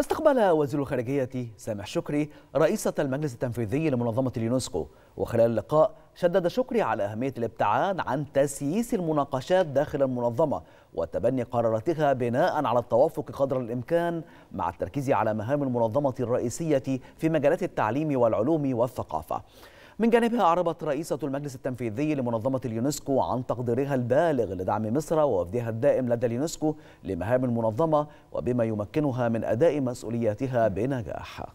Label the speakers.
Speaker 1: استقبل وزير الخارجية سامح شكري رئيسة المجلس التنفيذي لمنظمة اليونسكو وخلال اللقاء شدد شكري على أهمية الابتعاد عن تسييس المناقشات داخل المنظمة وتبني قراراتها بناء على التوافق قدر الإمكان مع التركيز على مهام المنظمة الرئيسية في مجالات التعليم والعلوم والثقافة. من جانبها أعربت رئيسة المجلس التنفيذي لمنظمة اليونسكو عن تقديرها البالغ لدعم مصر ووفدها الدائم لدى اليونسكو لمهام المنظمة وبما يمكنها من أداء مسؤولياتها بنجاح.